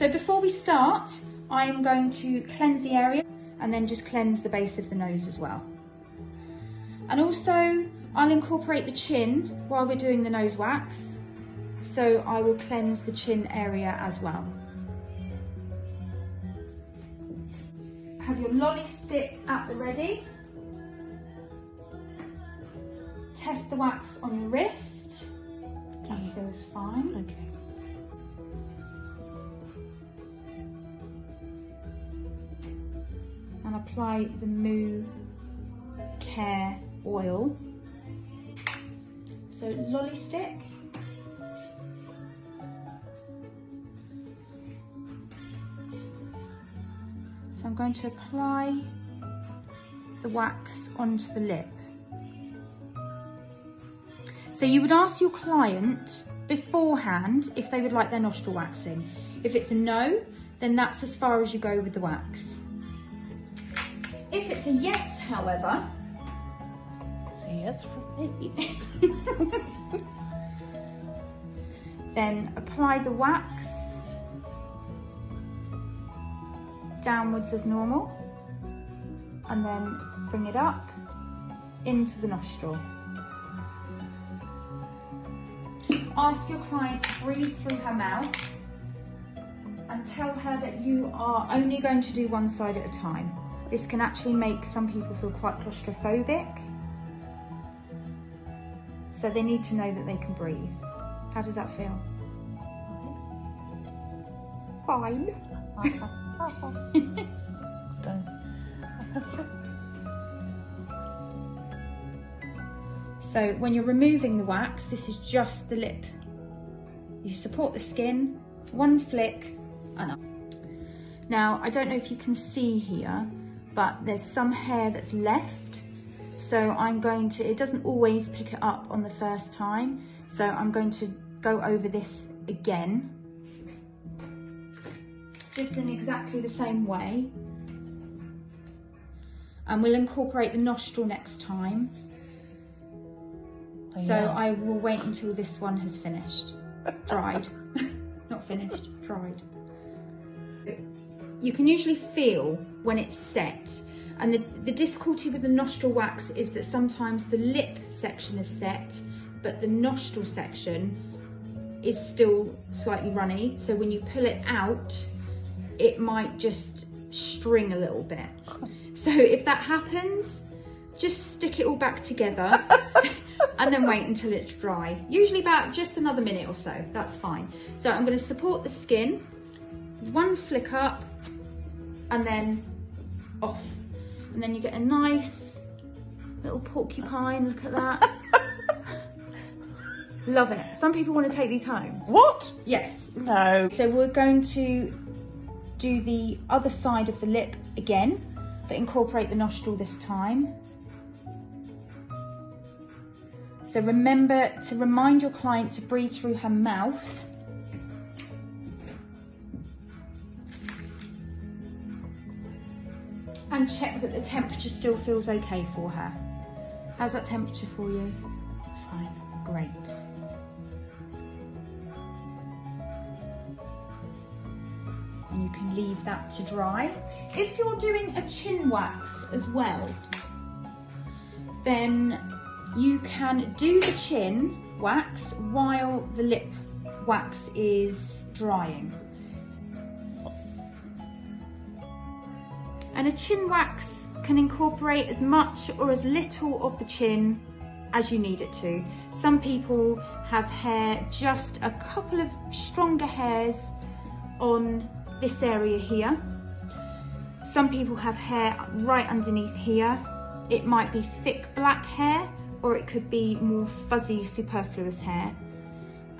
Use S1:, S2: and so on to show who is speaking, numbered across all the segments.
S1: So before we start, I'm going to cleanse the area and then just cleanse the base of the nose as well. And also, I'll incorporate the chin while we're doing the nose wax. So I will cleanse the chin area as well. Have your lolly stick at the ready. Test the wax on your wrist. That feels fine.
S2: Okay.
S1: And apply the Moo Care oil. So lolly stick. So I'm going to apply the wax onto the lip. So you would ask your client beforehand if they would like their nostril waxing. If it's a no, then that's as far as you go with the wax. If it's a yes, however,
S2: Say yes for me.
S1: then apply the wax downwards as normal and then bring it up into the nostril. Ask your client to breathe through her mouth and tell her that you are only going to do one side at a time. This can actually make some people feel quite claustrophobic. So they need to know that they can breathe. How does that feel? Fine.
S2: Don't.
S1: So when you're removing the wax, this is just the lip. You support the skin, one flick, and up. Now, I don't know if you can see here, but there's some hair that's left. So I'm going to, it doesn't always pick it up on the first time. So I'm going to go over this again. Just in exactly the same way. And we'll incorporate the nostril next time. Oh, so
S2: Yeah.
S1: I will wait until this one has finished. Dried. Not finished, dried. You can usually feel when it's set. And the, the difficulty with the nostril wax is that sometimes the lip section is set, but the nostril section is still slightly runny. So when you pull it out, it might just string a little bit. So if that happens, just stick it all back together and then wait until it's dry. Usually about just another minute or so, that's fine. So I'm gonna support the skin, one flick up and then off. And then you get a nice little porcupine, look at that. Love it. Some people wanna take these home.
S2: What?
S1: Yes.
S2: No.
S1: So we're going to do the other side of the lip again, but incorporate the nostril this time. So remember to remind your client to breathe through her mouth. And check that the temperature still feels okay for her. How's that temperature for you?
S2: Fine.
S1: Great. And you can leave that to dry. If you're doing a chin wax as well, then you can do the chin wax while the lip wax is drying. And a chin wax can incorporate as much or as little of the chin as you need it to. Some people have hair, just a couple of stronger hairs on this area here. Some people have hair right underneath here. It might be thick black hair or it could be more fuzzy superfluous hair.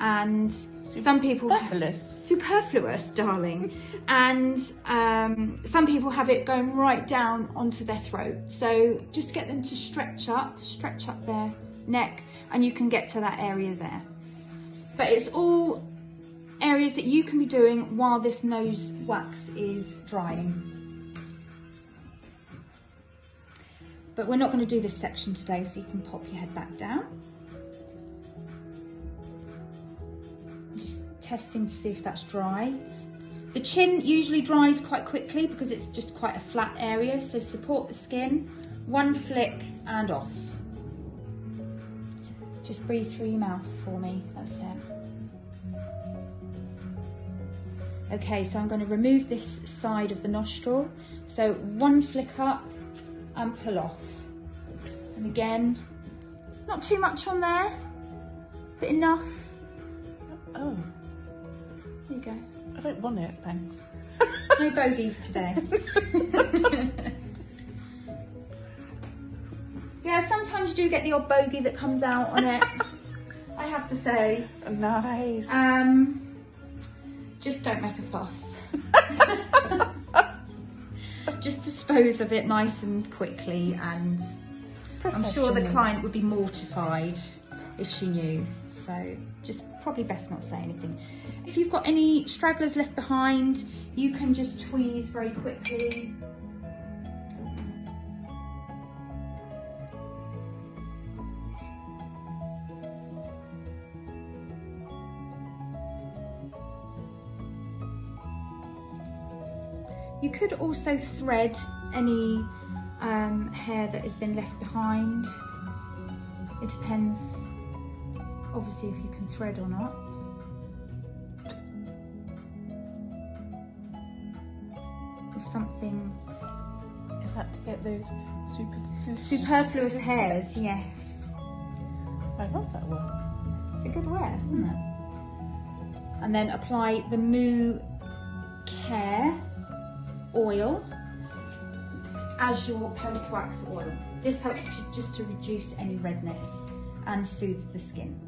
S1: And some people
S2: Superfluous.
S1: superfluous, darling. and um, some people have it going right down onto their throat. So just get them to stretch up, stretch up their neck, and you can get to that area there. But it's all areas that you can be doing while this nose wax is drying. But we're not going to do this section today, so you can pop your head back down. Testing to see if that's dry. The chin usually dries quite quickly because it's just quite a flat area, so support the skin. One flick and off. Just breathe through your mouth for me, that's it. Okay, so I'm going to remove this side of the nostril. So one flick up and pull off. And again, not too much on there, but enough.
S2: Oh,
S1: There you go.
S2: I don't want it, thanks.
S1: No bogies today. yeah, sometimes you do get the odd bogey that comes out on it. I have to say.
S2: Nice.
S1: Um, just don't make a fuss. just dispose of it nice and quickly and I'm sure the client would be mortified if she knew. So just probably best not say anything. If you've got any stragglers left behind, you can just tweeze very quickly. You could also thread any um, hair that has been left behind. It depends, obviously, if you can thread or not. There's something
S2: Is that to get those superfluous,
S1: superfluous hairs, yes.
S2: I love that word.
S1: It's a good word, isn't hmm. it? And then apply the Moo Care oil as your post wax oil. This helps to, just to reduce any redness and soothe the skin.